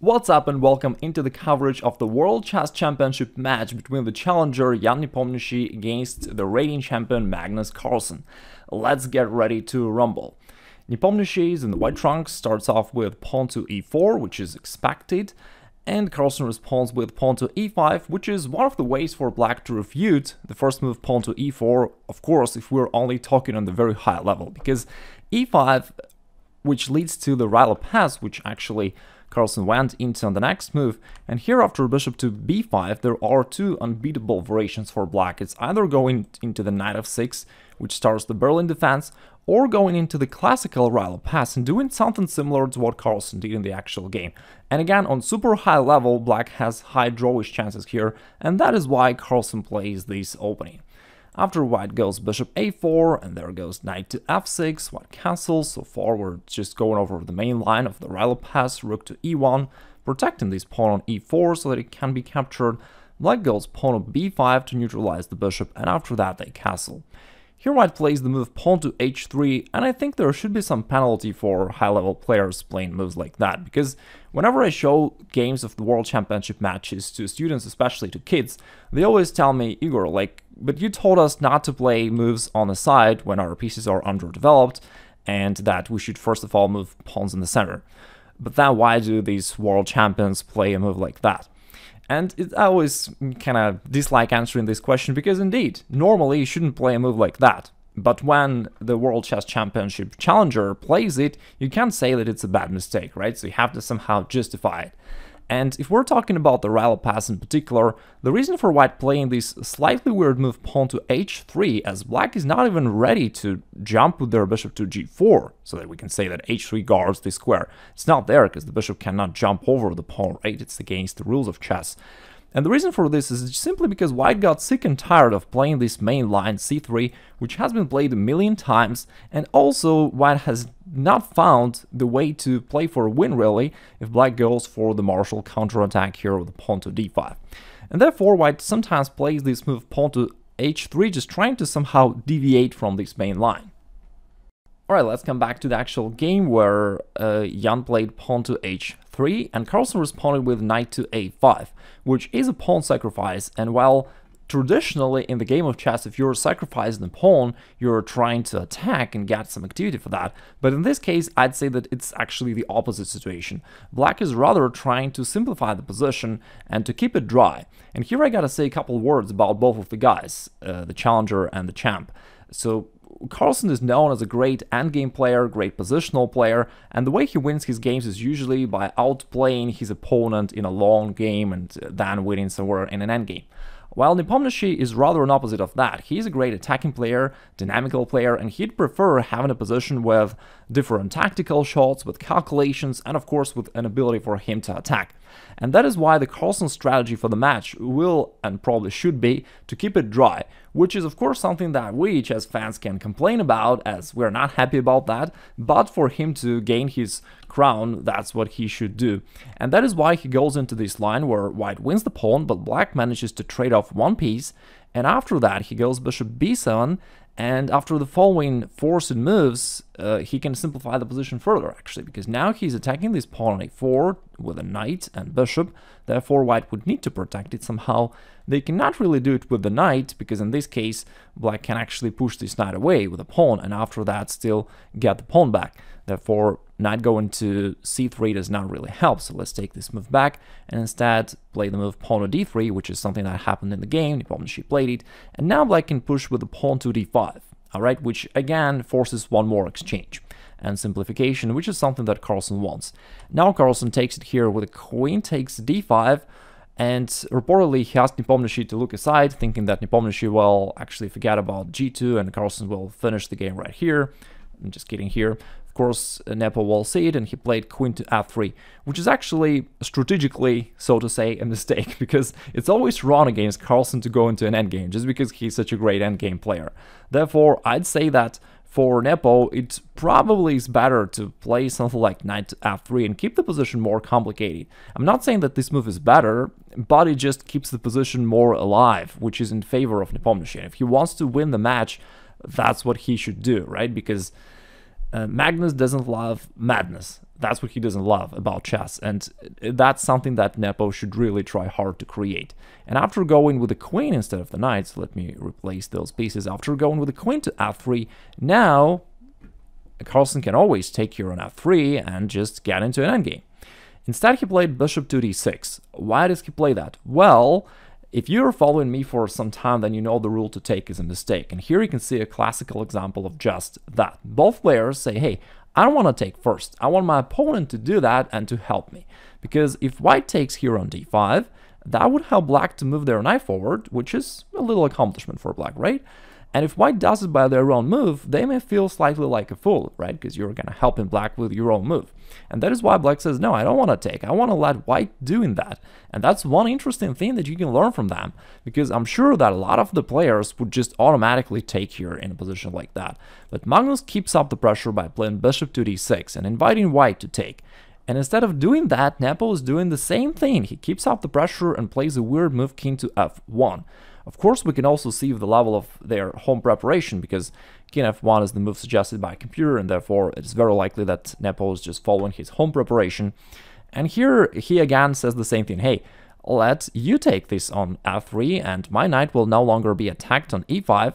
What's up and welcome into the coverage of the World Chess Championship match between the challenger Ian Nepomniachtchi against the reigning champion Magnus Carlsen. Let's get ready to rumble. Nepomniachtchi in the white trunks, starts off with pawn to e4, which is expected, and Carlsen responds with pawn to e5, which is one of the ways for black to refute the first move pawn to e4, of course, if we're only talking on the very high level, because e5, which leads to the Ruy Lopez, which actually Carlsen went into the next move, and here after bishop to b5 there are two unbeatable variations for black. It's either going into the knight of 6 which starts the Berlin defense, or going into the classical Ruy Lopez and doing something similar to what Carlsen did in the actual game. And again, on super high level, black has high drawish chances here, and that is why Carlsen plays this opening. After white goes bishop a4, and there goes knight to f6, white castles, so far we're just going over the main line of the Ruy Lopez, rook to e1, protecting this pawn on e4 so that it can be captured. Black goes pawn on b5 to neutralize the bishop, and after that they castle. Here white plays the move pawn to h3, and I think there should be some penalty for high-level players playing moves like that, because whenever I show games of the World Championship matches to students, especially to kids, they always tell me, Igor, like, but you told us not to play moves on the side when our pieces are underdeveloped, and that we should first of all move pawns in the center. But then why do these world champions play a move like that? And it, I always kind of dislike answering this question because indeed, normally you shouldn't play a move like that. But when the World Chess Championship challenger plays it, you can't say that it's a bad mistake, right? So you have to somehow justify it. And if we're talking about the Ruy Lopez in particular, the reason for white playing this slightly weird move pawn to h3, as black is not even ready to jump with their bishop to g4, so that we can say that h3 guards the square. It's not there because the bishop cannot jump over the pawn, right? It's against the rules of chess. And the reason for this is simply because White got sick and tired of playing this main line c3, which has been played a million times, and also White has not found the way to play for a win really if Black goes for the Marshall counterattack here with pawn to d5. And therefore White sometimes plays this move pawn to h3, just trying to somehow deviate from this main line. Alright, let's come back to the actual game where uh, Ian played pawn to h3 and Carlsen responded with knight to a5, which is a pawn sacrifice. And while traditionally in the game of chess if you're sacrificing a pawn you're trying to attack and get some activity for that. But in this case I'd say that it's actually the opposite situation. Black is rather trying to simplify the position and to keep it dry. And here I gotta say a couple words about both of the guys uh, the challenger and the champ. So Carlsen is known as a great endgame player, great positional player, and the way he wins his games is usually by outplaying his opponent in a long game and then winning somewhere in an endgame. While Nepomniachtchi is rather an opposite of that. He's a great attacking player, dynamical player, and he'd prefer having a position with different tactical shots, with calculations, and of course with an ability for him to attack. And that is why the Carlsen strategy for the match will, and probably should be, to keep it dry, which is of course something that we chess fans can complain about as we're not happy about that, but for him to gain his crown, that's what he should do. And that is why he goes into this line where white wins the pawn, but black manages to trade off one piece, and after that he goes bishop b7 and after the following forced moves, uh, he can simplify the position further, actually, because now he's attacking this pawn on a4 with a knight and bishop, therefore white would need to protect it somehow. They cannot really do it with the knight, because in this case, black can actually push this knight away with a pawn, and after that still get the pawn back. Therefore, knight going to c3 does not really help, so let's take this move back and instead play the move pawn to d3, which is something that happened in the game, the she played it, and now black can push with the pawn to d5, alright, which again forces one more exchange and simplification, which is something that Carlsen wants. Now Carlsen takes it here with a queen takes d5, and reportedly he asked Nepomniachtchi to look aside, thinking that Nepomniachtchi will actually forget about g2 and Carlsen will finish the game right here. I'm just kidding here course, uh, Nepo will see it, and he played queen to f3, which is actually strategically, so to say, a mistake, because it's always wrong against Carlsen to go into an endgame, just because he's such a great endgame player. Therefore, I'd say that for Nepo, it probably is better to play something like knight to f3 and keep the position more complicated. I'm not saying that this move is better, but it just keeps the position more alive, which is in favor of Nepomniachtchi. If he wants to win the match, that's what he should do, right? Because uh, Magnus doesn't love madness. That's what he doesn't love about chess, and that's something that Nepo should really try hard to create. And after going with the queen instead of the knight, so let me replace those pieces. After going with the queen to f3, now Carlsen can always take here on f3 and just get into an endgame. Instead, he played bishop to d6. Why does he play that? Well, if you're following me for some time, then you know the rule to take is a mistake. And here you can see a classical example of just that. Both players say, hey, I don't want to take first. I want my opponent to do that and to help me. Because if white takes here on d5, that would help black to move their knight forward, which is a little accomplishment for black, right? And if white does it by their own move, they may feel slightly like a fool, right? Because you're going to help in black with your own move. And that is why black says, no, I don't want to take. I want to let white doing that. And that's one interesting thing that you can learn from them. Because I'm sure that a lot of the players would just automatically take here in a position like that. But Magnus keeps up the pressure by playing bishop to d6 and inviting white to take. And instead of doing that, Nepo is doing the same thing. He keeps up the pressure and plays a weird move king to f1. Of course, we can also see the level of their home preparation because king f1 is the move suggested by a computer and therefore it is very likely that Nepo is just following his home preparation. And here he again says the same thing, hey, let you take this on f3 and my knight will no longer be attacked on e5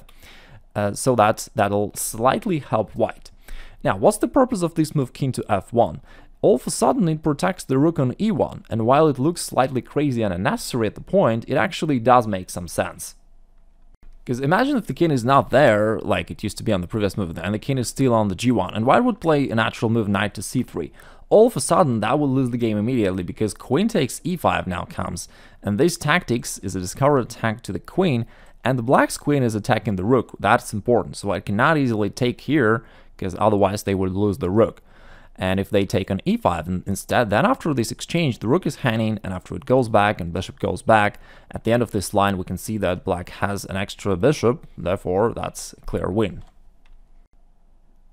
uh, so that that'll slightly help white. Now, what's the purpose of this move king to f1? All of a sudden it protects the rook on e1, and while it looks slightly crazy and unnecessary at the point, it actually does make some sense. Because imagine if the king is not there, like it used to be on the previous move, and the king is still on the g1, and white would play a natural move knight to c3. All of a sudden, that would lose the game immediately, because queen takes e5 now comes, and this tactics is a discovered attack to the queen, and the black's queen is attacking the rook. That's important, so I cannot easily take here, because otherwise they would lose the rook. And if they take on e5 instead, then after this exchange, the rook is hanging, and after it goes back and bishop goes back, at the end of this line, we can see that black has an extra bishop, therefore that's a clear win.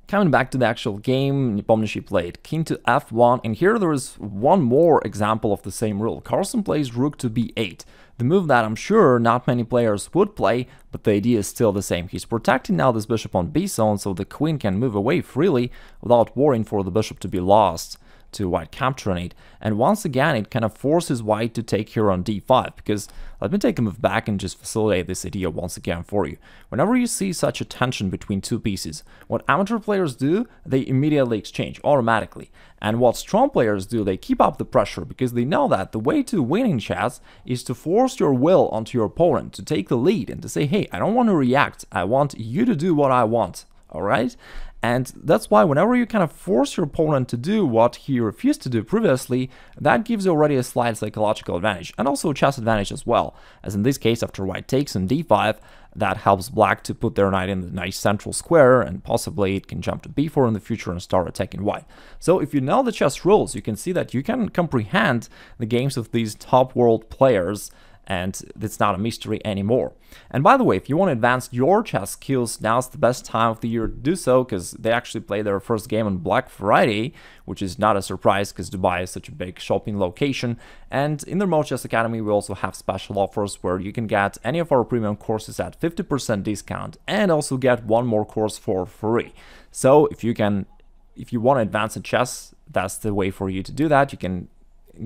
Coming back to the actual game, Nepomniachtchi played king to f1, and here there is one more example of the same rule. Carlsen plays rook to b8, the move that I'm sure not many players would play, but the idea is still the same. He's protecting now this bishop on b zone so the queen can move away freely without worrying for the bishop to be lost to white capturing it. And once again, it kind of forces white to take here on d5, because let me take a move back and just facilitate this idea once again for you. Whenever you see such a tension between two pieces, what amateur players do, they immediately exchange, automatically. And what strong players do, they keep up the pressure, because they know that the way to win in chess is to force your will onto your opponent, to take the lead and to say, hey, I don't want to react, I want you to do what I want, alright? And that's why whenever you kind of force your opponent to do what he refused to do previously, that gives you already a slight psychological advantage, and also a chess advantage as well, as in this case after white takes on d5, that helps black to put their knight in the nice central square, and possibly it can jump to b4 in the future and start attacking white. So if you know the chess rules, you can see that you can comprehend the games of these top world players and it's not a mystery anymore. And by the way, if you want to advance your chess skills, now's the best time of the year to do so because they actually play their first game on Black Friday, which is not a surprise because Dubai is such a big shopping location. And in the Remote Chess Academy, we also have special offers where you can get any of our premium courses at 50% discount and also get one more course for free. So if you can, if you want to advance in chess, that's the way for you to do that. You can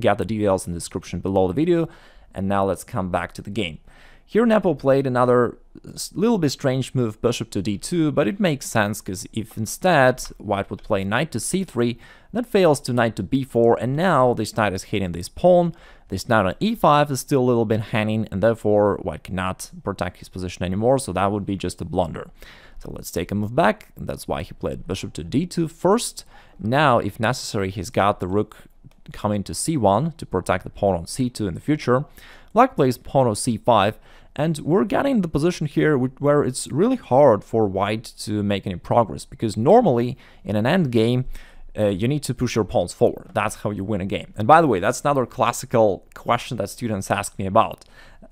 get the details in the description below the video and now let's come back to the game. Here Nepo played another little bit strange move bishop to d2, but it makes sense because if instead white would play knight to c3, that fails to knight to b4, and now this knight is hitting this pawn, this knight on e5 is still a little bit hanging, and therefore white cannot protect his position anymore, so that would be just a blunder. So let's take a move back, that's why he played bishop to d2 first. Now, if necessary, he's got the rook coming to c1 to protect the pawn on c2 in the future. Black plays pawn on c5, and we're getting the position here where it's really hard for white to make any progress, because normally in an endgame, uh, you need to push your pawns forward. That's how you win a game. And by the way, that's another classical question that students ask me about.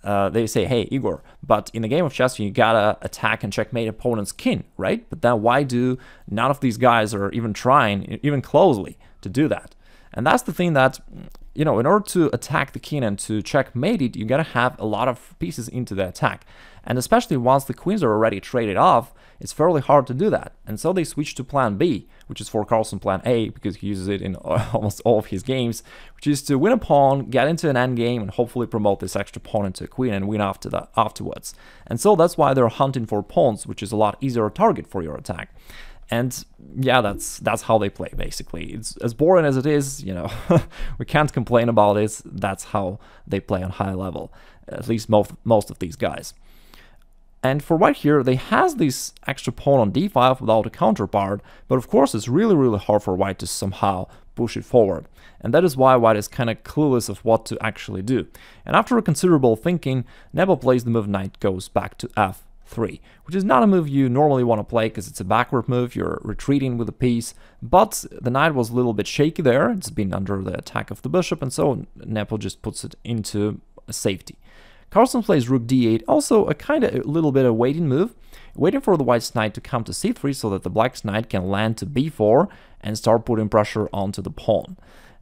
Uh, they say, hey, Igor, but in the game of chess, you gotta attack and checkmate opponent's king, right? But then why do none of these guys are even trying, even closely, to do that? And that's the thing that you know, in order to attack the king and to checkmate it, you gotta have a lot of pieces into the attack. And especially once the queens are already traded off, it's fairly hard to do that. And so they switch to plan B, which is for Carlsen plan A, because he uses it in almost all of his games, which is to win a pawn, get into an endgame, and hopefully promote this extra pawn into a queen and win after that afterwards. And so that's why they're hunting for pawns, which is a lot easier target for your attack. And yeah, that's that's how they play basically. It's as boring as it is, you know. we can't complain about it. That's how they play on high level. At least most most of these guys. And for white here, they has this extra pawn on d5 without a counterpart, but of course it's really really hard for white to somehow push it forward. And that is why white is kind of clueless of what to actually do. And after a considerable thinking, Nepo plays the move knight goes back to f 3, which is not a move you normally want to play because it's a backward move, you're retreating with a piece, but the knight was a little bit shaky there, it's been under the attack of the bishop, and so Nepo just puts it into safety. Carlsen plays rook d8, also a kind of a little bit of waiting move, waiting for the white's knight to come to c3 so that the black's knight can land to b4 and start putting pressure onto the pawn.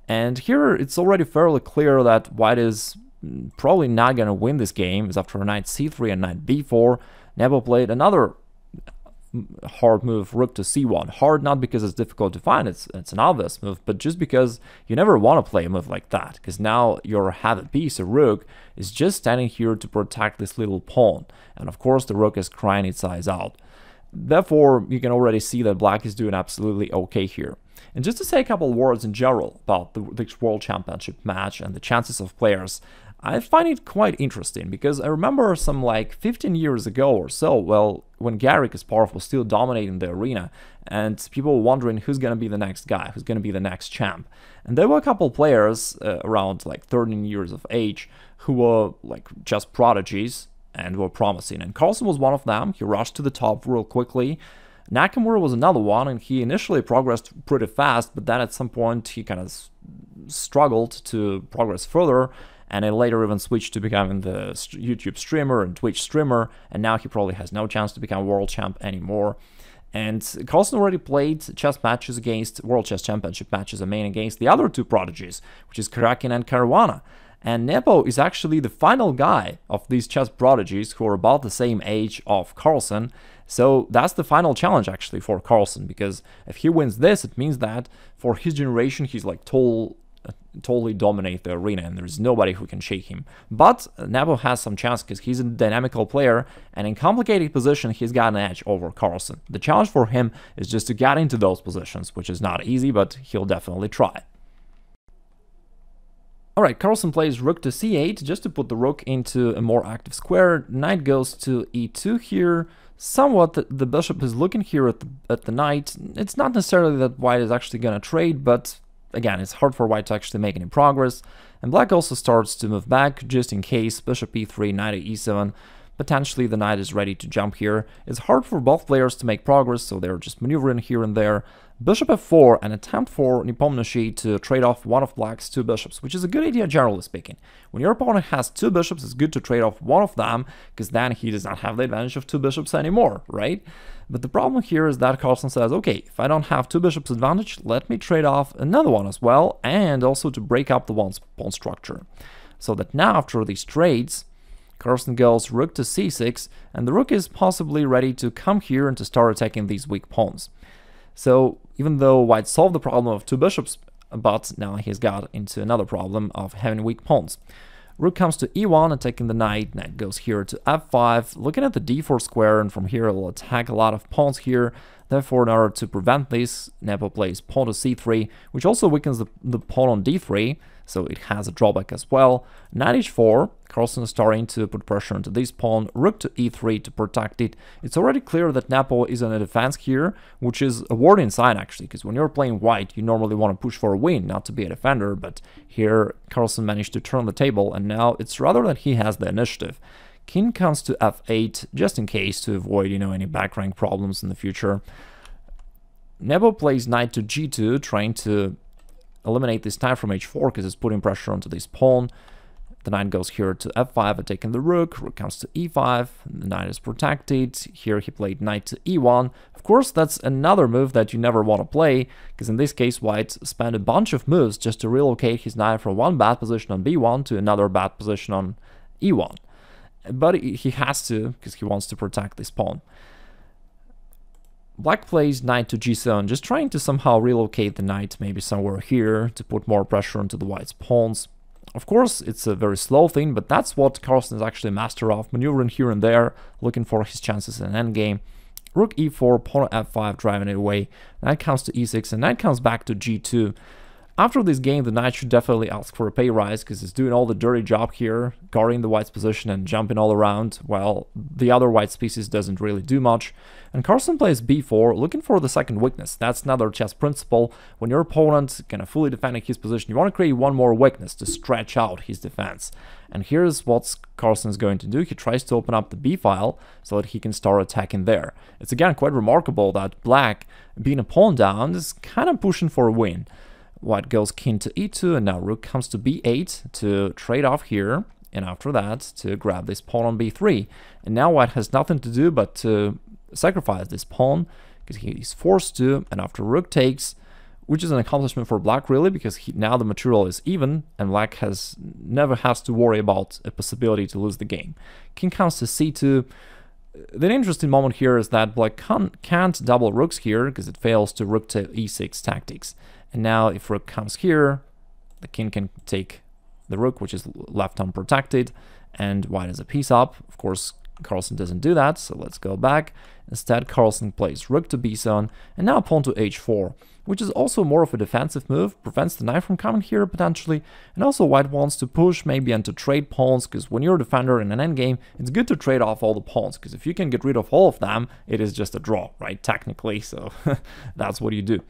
And here it's already fairly clear that white is mm, probably not going to win this game, is after knight c3 and knight b4, Nepo played another hard move, rook to c1. Hard not because it's difficult to find, it's, it's an obvious move, but just because you never want to play a move like that, because now your habit piece, a rook, is just standing here to protect this little pawn, and of course the rook is crying its eyes out. Therefore, you can already see that black is doing absolutely okay here. And just to say a couple words in general about the, the World Championship match and the chances of players I find it quite interesting because I remember some like 15 years ago or so, well, when Garry Kasparov was still dominating the arena and people were wondering who's to be the next guy, who's to be the next champ. And there were a couple players uh, around like 13 years of age who were like just prodigies and were promising. And Carlsen was one of them. He rushed to the top real quickly. Nakamura was another one, and he initially progressed pretty fast, but then at some point he kind of struggled to progress further and I later even switched to becoming the YouTube streamer and Twitch streamer, and now he probably has no chance to become world champ anymore. And Carlsen already played chess matches against World Chess Championship matches, I mean against the other two prodigies, which is Karyakin and Caruana. And Nepo is actually the final guy of these chess prodigies who are about the same age of Carlsen. So that's the final challenge actually for Carlsen, because if he wins this, it means that for his generation, he's like tall, totally dominate the arena and there's nobody who can shake him. But Nepo has some chance because he's a dynamical player and in complicated position he's got an edge over Carlsen. The challenge for him is just to get into those positions, which is not easy, but he'll definitely try. Alright, Carlsen plays rook to c8 just to put the rook into a more active square. Knight goes to e2 here. Somewhat the, bishop is looking here at the, at the knight. It's not necessarily that white is actually to trade, but again, it's hard for white to actually make any progress, and black also starts to move back just in case bishop e3, knight e7, potentially the knight is ready to jump here. It's hard for both players to make progress, so they're just maneuvering here and there. Bishop f4, an attempt for Nepomniachtchi to trade off one of black's two bishops, which is a good idea generally speaking. When your opponent has two bishops, it's good to trade off one of them, because then he does not have the advantage of two bishops anymore, right? But the problem here is that Carlsen says, okay, if I don't have two bishops advantage, let me trade off another one as well, and also to break up the one's pawn structure. So that now after these trades, Carlsen goes rook to c6, and the rook is possibly ready to come here and to start attacking these weak pawns. So even though white solved the problem of two bishops, but now he's got into another problem of having weak pawns. Rook comes to e1 and taking the knight, knight goes here to f5, looking at the d4 square, and from here it will attack a lot of pawns here. Therefore, in order to prevent this, Nepo plays pawn to c3, which also weakens the, the pawn on d3, so it has a drawback as well. Knight h4, Carlsen is starting to put pressure into this pawn, rook to e3 to protect it. It's already clear that Nepo is on a defense here, which is a warning sign actually, because when you're playing white, you normally want to push for a win, not to be a defender, but here Carlsen managed to turn the table, and now it's rather that he has the initiative. King comes to f8, just in case to avoid, you know, any back rank problems in the future. Nepo plays knight to g2, trying to eliminate this knight from h4 because it's putting pressure onto this pawn. The knight goes here to f5, attacking the rook, rook comes to e5, the knight is protected, here he played knight to e1. Of course, that's another move that you never want to play, because in this case white spent a bunch of moves just to relocate his knight from one bad position on b1 to another bad position on e1. But he has to, because he wants to protect this pawn. Black plays knight to g7, just trying to somehow relocate the knight maybe somewhere here to put more pressure onto the white's pawns. Of course, it's a very slow thing, but that's what Carlsen is actually master of, maneuvering here and there, looking for his chances in an endgame. Rook e4, pawn f5, driving it away, knight comes to e6, and knight comes back to g2. After this game, the knight should definitely ask for a pay rise because he's doing all the dirty job here, guarding the white's position and jumping all around, while the other white species doesn't really do much. And Carlsen plays b4, looking for the second weakness. That's another chess principle. When your opponent of fully defending his position, you want to create one more weakness to stretch out his defense. And here's what Carlsen is going to do. He tries to open up the b file so that he can start attacking there. It's again quite remarkable that black, being a pawn down, is kind of pushing for a win. White goes king to e2, and now rook comes to b8 to trade off here, and after that to grab this pawn on b3. And now white has nothing to do but to sacrifice this pawn, because he's forced to, and after rook takes, which is an accomplishment for black really, because he, now the material is even, and black has never has to worry about a possibility to lose the game. King comes to c2, the interesting moment here is that black can't double rooks here because it fails to rook to e6 tactics. And now if rook comes here, the king can take the rook, which is left unprotected, and white is a piece up. Of course, Carlsen doesn't do that, so let's go back. Instead, Carlsen plays rook to b7, and now pawn to h4, which is also more of a defensive move, prevents the knight from coming here potentially, and also white wants to push maybe and to trade pawns, because when you're a defender in an endgame, it's good to trade off all the pawns, because if you can get rid of all of them, it is just a draw, right, technically, so that's what you do.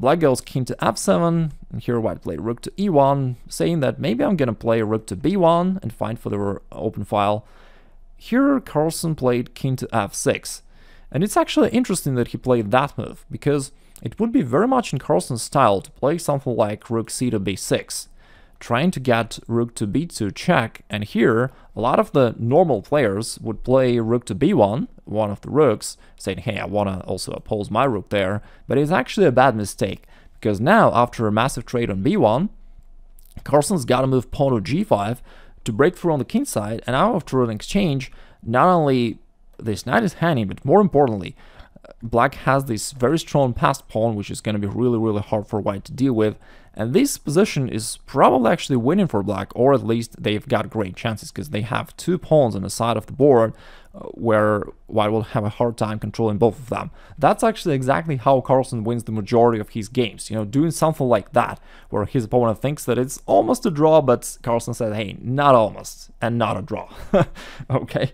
Black goes king to f7, and here white played rook to e1, saying that maybe I'm gonna play rook to b1 and find for the open file. Here Carlsen played king to f6, and it's actually interesting that he played that move, because it would be very much in Carlsen's style to play something like rook c to b6 trying to get rook to b2 check, and here a lot of the normal players would play rook to b1, one of the rooks, saying, hey, I want to also oppose my rook there, but it's actually a bad mistake, because now, after a massive trade on b1, Carlsen's got to move pawn to g5 to break through on the king side, and now after an exchange, not only this knight is hanging, but more importantly, black has this very strong passed pawn, which is going to be really, really hard for white to deal with. And this position is probably actually winning for black, or at least they've got great chances, because they have two pawns on the side of the board uh, where white will have a hard time controlling both of them. That's actually exactly how Carlsen wins the majority of his games, you know, doing something like that, where his opponent thinks that it's almost a draw, but Carlsen said, hey, not almost, and not a draw. okay.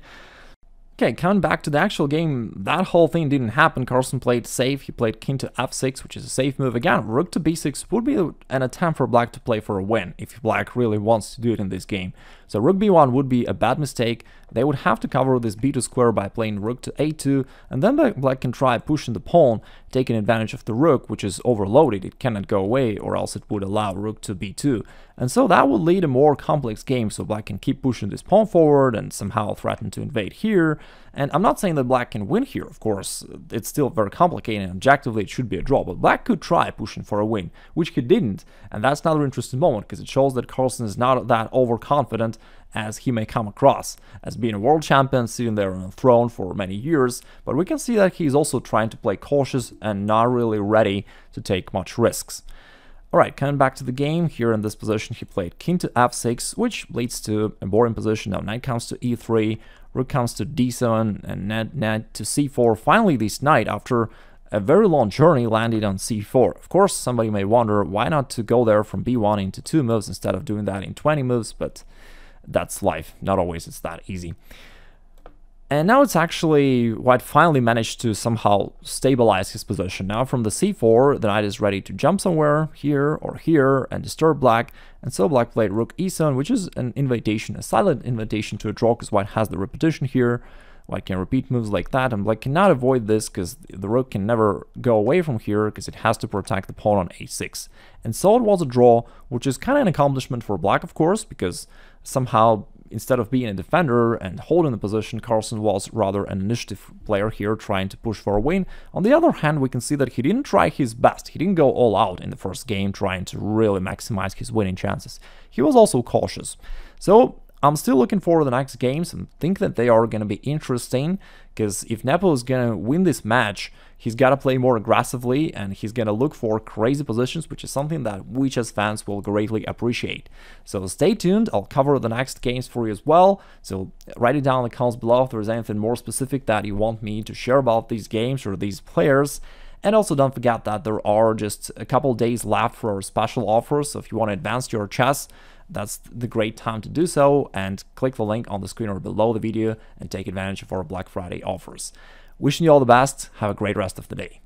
Okay, coming back to the actual game, that whole thing didn't happen. Carlsen played safe. He played king to f6, which is a safe move. Again, rook to b6 would be an attempt for black to play for a win, if black really wants to do it in this game. So rook b1 would be a bad mistake. They would have to cover this b2 square by playing rook to a2, and then black can try pushing the pawn, taking advantage of the rook, which is overloaded. It cannot go away, or else it would allow rook to b2. And so that would lead a more complex game, so black can keep pushing this pawn forward and somehow threaten to invade here. And I'm not saying that black can win here, of course. It's still very complicated, and objectively it should be a draw, but black could try pushing for a win, which he didn't. And that's another interesting moment, because it shows that Carlsen is not that overconfident as he may come across as being a world champion sitting there on a throne for many years, but we can see that he's also trying to play cautious and not really ready to take much risks. Alright, coming back to the game, here in this position he played king to f6, which leads to a boring position. Now knight comes to e3, rook comes to d7, and knight, knight to c4. Finally, this knight, after a very long journey, landed on c4. Of course, somebody may wonder why not to go there from b1 into 2 moves instead of doing that in 20 moves, but that's life. Not always it's that easy. And now it's actually White finally managed to somehow stabilize his position. Now from the c4, the knight is ready to jump somewhere, here or here, and disturb black. And so black played rook e7, which is an invitation, a silent invitation to a draw, because white has the repetition here. White can repeat moves like that, and black cannot avoid this because the rook can never go away from here because it has to protect the pawn on a6. And so it was a draw, which is kind of an accomplishment for black, of course, because somehow instead of being a defender and holding the position, Carlsen was rather an initiative player here trying to push for a win. On the other hand, we can see that he didn't try his best. He didn't go all out in the first game trying to really maximize his winning chances. He was also cautious. So I'm still looking forward to the next games and think that they are going to be interesting because if Nepo is going to win this match, he's got to play more aggressively and he's going to look for crazy positions, which is something that we chess fans will greatly appreciate. So stay tuned, I'll cover the next games for you as well. So write it down in the comments below if there's anything more specific that you want me to share about these games or these players. And also don't forget that there are just a couple days left for our special offers, so if you want to advance your chess, that's the great time to do so and click the link on the screen or below the video and take advantage of our Black Friday offers. Wishing you all the best, have a great rest of the day.